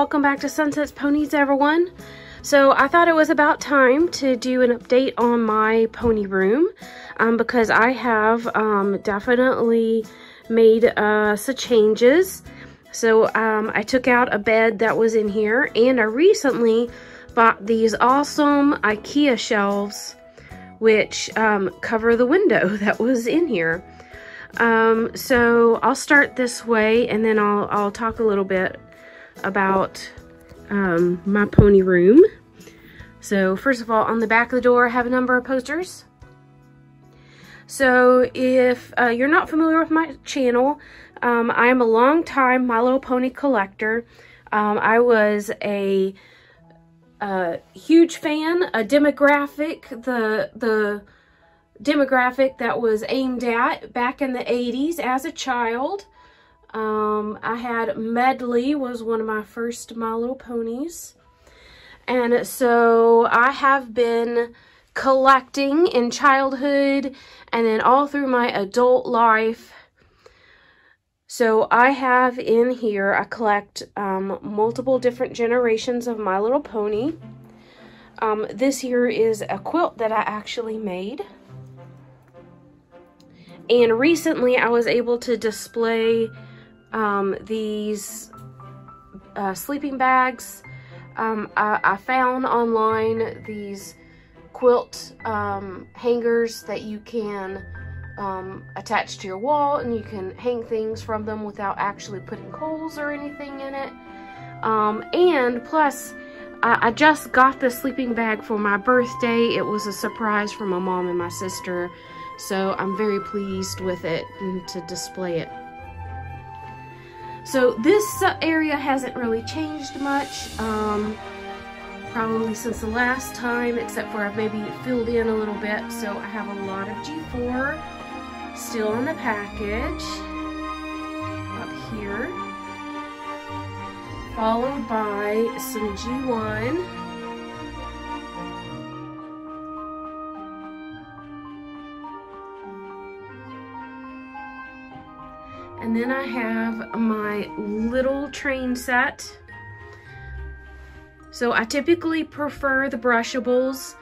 Welcome back to Sunset's Ponies, everyone. So I thought it was about time to do an update on my pony room um, because I have um, definitely made uh, some changes. So um, I took out a bed that was in here and I recently bought these awesome Ikea shelves which um, cover the window that was in here. Um, so I'll start this way and then I'll, I'll talk a little bit about um, my pony room. So first of all, on the back of the door, I have a number of posters. So if uh, you're not familiar with my channel, um, I am a long time My Little Pony collector. Um, I was a, a, huge fan, a demographic, the the demographic that was aimed at back in the 80s as a child. Um, I had Medley was one of my first My Little Ponies. And so I have been collecting in childhood and then all through my adult life. So I have in here, I collect um, multiple different generations of My Little Pony. Um, this here is a quilt that I actually made. And recently I was able to display um, these uh, sleeping bags. Um, I, I, found online these quilt um, hangers that you can um, attach to your wall and you can hang things from them without actually putting holes or anything in it. Um, and plus, I, I just got the sleeping bag for my birthday. It was a surprise from my mom and my sister. So I'm very pleased with it and to display it. So this area hasn't really changed much, um, probably since the last time, except for I've maybe filled in a little bit. So I have a lot of G4 still in the package up here, followed by some G1. And then I have my little train set. So I typically prefer the brushables,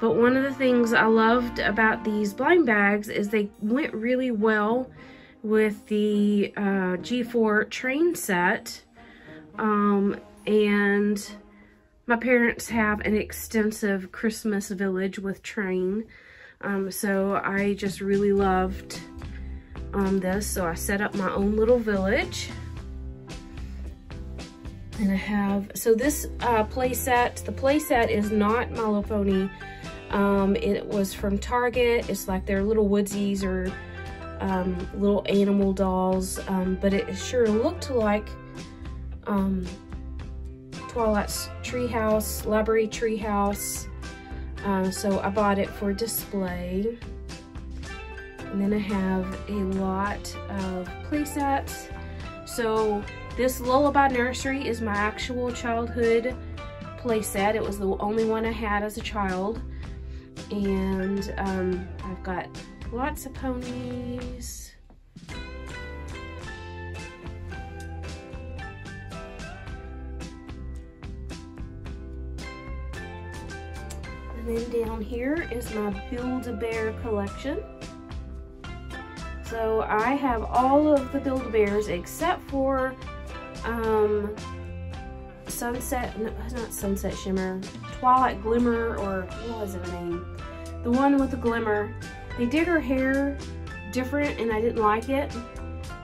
but one of the things I loved about these blind bags is they went really well with the uh, G4 train set. Um, and my parents have an extensive Christmas village with train. Um, so I just really loved on this. So I set up my own little village. And I have, so this uh, play set, the playset is not My Little Pony. Um, it was from Target. It's like their little woodsies or um, little animal dolls. Um, but it sure looked like um, Twilight's treehouse, library treehouse. Uh, so I bought it for display. And then I have a lot of playsets. So this Lullaby Nursery is my actual childhood playset. It was the only one I had as a child. And um, I've got lots of ponies. And then down here is my Build-A-Bear collection. So I have all of the Build-A-Bears except for um, Sunset, no, not Sunset Shimmer, Twilight Glimmer, or what was her name? The one with the glimmer. They did her hair different and I didn't like it,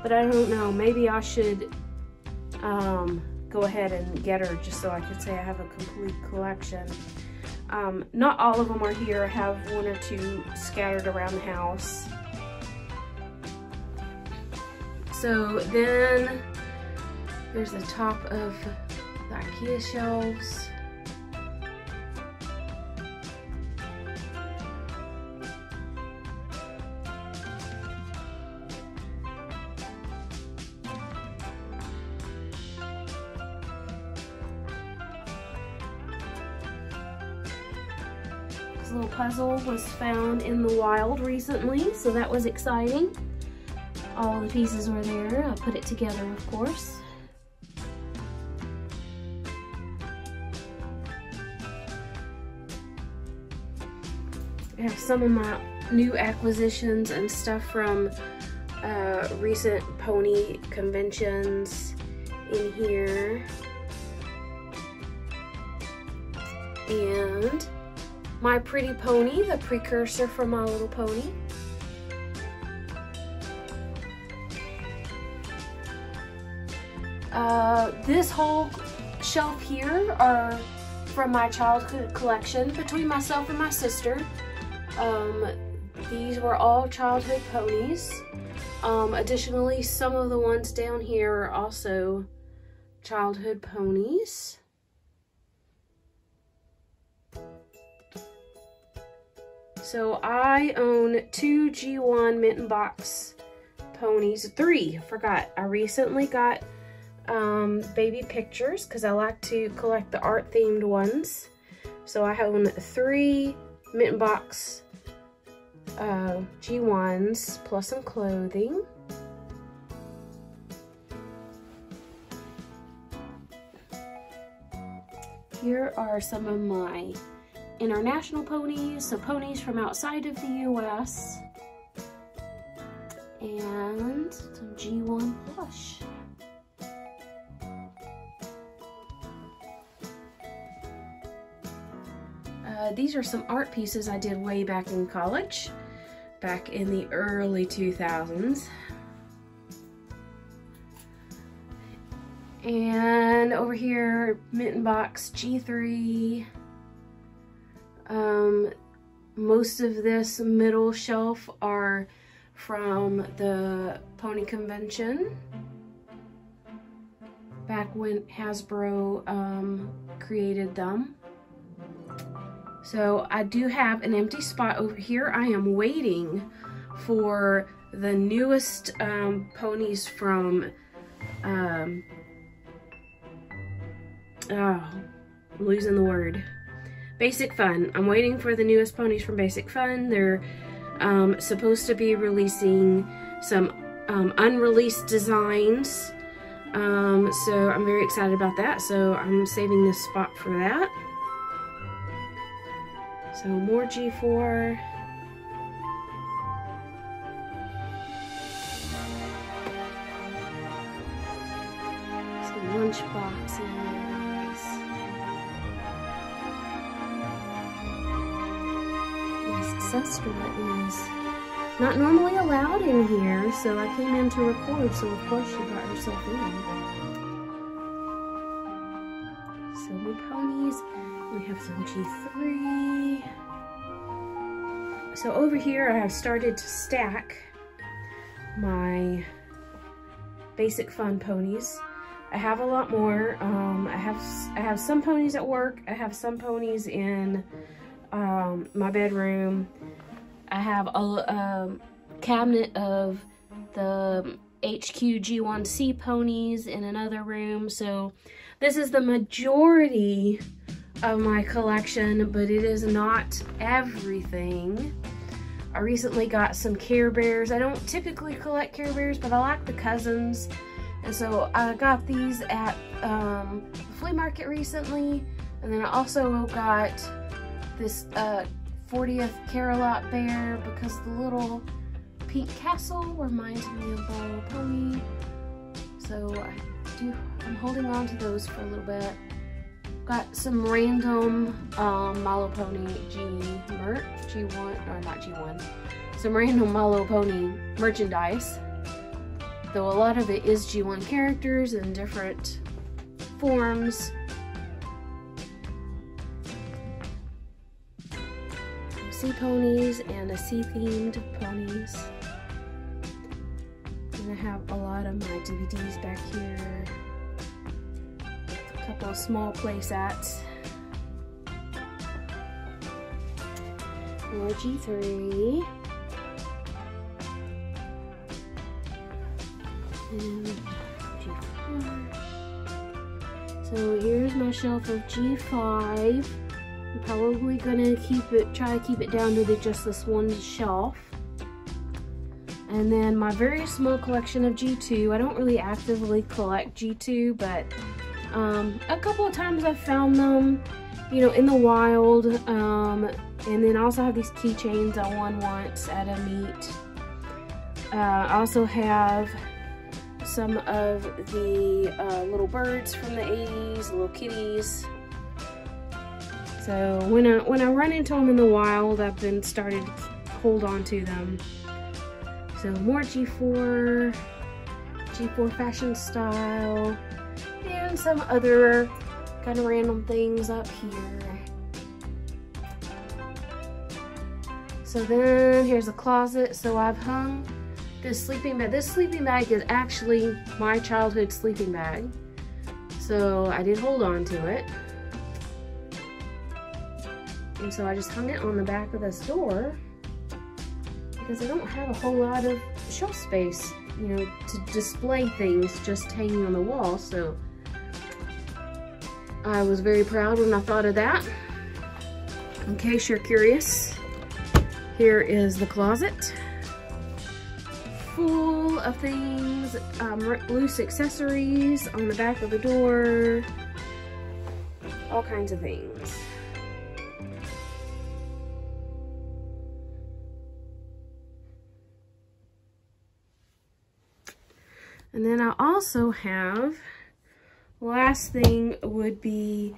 but I don't know, maybe I should um, go ahead and get her just so I could say I have a complete collection. Um, not all of them are here. I have one or two scattered around the house. So then there's the top of the Ikea shelves. This little puzzle was found in the wild recently, so that was exciting all the pieces were there. I put it together, of course. I have some of my new acquisitions and stuff from uh, recent pony conventions in here. And My Pretty Pony, the precursor for My Little Pony. Uh, this whole shelf here are from my childhood collection between myself and my sister. Um, these were all childhood ponies. Um, additionally, some of the ones down here are also childhood ponies. So I own two G1 Mint in Box ponies. Three, forgot. I recently got um, baby pictures because I like to collect the art themed ones. So I own three Mint in Box uh, G1s plus some clothing. Here are some of my international ponies, so ponies from outside of the US. And some G1 plush. These are some art pieces I did way back in college, back in the early 2000s. And over here, Mint in Box G3. Um, most of this middle shelf are from the Pony Convention back when Hasbro um, created them. So I do have an empty spot over here. I am waiting for the newest um, ponies from, um, oh, I'm losing the word. Basic Fun. I'm waiting for the newest ponies from Basic Fun. They're um, supposed to be releasing some um, unreleased designs. Um, so I'm very excited about that. So I'm saving this spot for that. So more G4. Some lunch boxes. Yes, Sestra is not normally allowed in here, so I came in to record, so of course she brought herself in. Have some G3. So over here I have started to stack my basic fun ponies. I have a lot more. Um, I have I have some ponies at work. I have some ponies in um, my bedroom. I have a, a cabinet of the HQ G1C ponies in another room. So this is the majority of my collection, but it is not everything. I recently got some Care Bears. I don't typically collect Care Bears, but I like the cousins. And so I got these at um, flea market recently. And then I also got this uh, 40th Care-a-Lot bear because the little pink castle reminds me of the pony. So I do, I'm holding on to those for a little bit. Got some random um, My Pony G merch, G1, or not G1, some random Little Pony merchandise. Though a lot of it is G1 characters in different forms. Sea ponies and a sea themed ponies. And I have a lot of my DVDs back here couple of small play sets. More G3. And G4. So here's my shelf of G5. I'm probably gonna keep it, try to keep it down to the, just this one shelf. And then my very small collection of G2. I don't really actively collect G2, but um, a couple of times I've found them, you know, in the wild. Um, And then I also have these keychains I won once at a meet. Uh, I also have some of the uh, little birds from the 80s, little kitties. So when I, when I run into them in the wild, I've been started to hold on to them. So more G4, G4 fashion style, and some other kind of random things up here. So then here's a closet. So I've hung this sleeping bag. This sleeping bag is actually my childhood sleeping bag. So I did hold on to it. And so I just hung it on the back of this door because I don't have a whole lot of shelf space, you know, to display things just hanging on the wall. So I was very proud when I thought of that. In case you're curious, here is the closet full of things, um, loose accessories on the back of the door, all kinds of things. And then I also have, last thing would be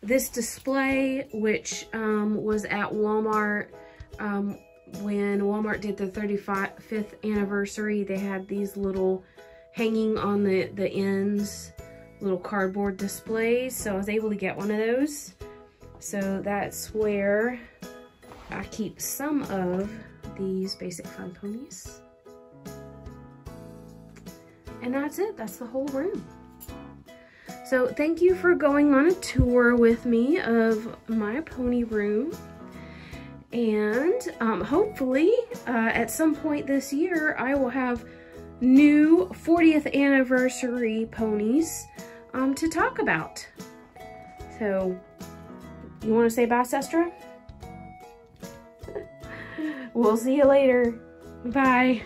this display, which um, was at Walmart um, when Walmart did the 35th anniversary. They had these little hanging on the, the ends, little cardboard displays. So I was able to get one of those. So that's where I keep some of these basic fun ponies. And that's it, that's the whole room. So thank you for going on a tour with me of my pony room. And um, hopefully uh, at some point this year, I will have new 40th anniversary ponies um, to talk about. So you want to say bye, Sestra? we'll see you later. Bye.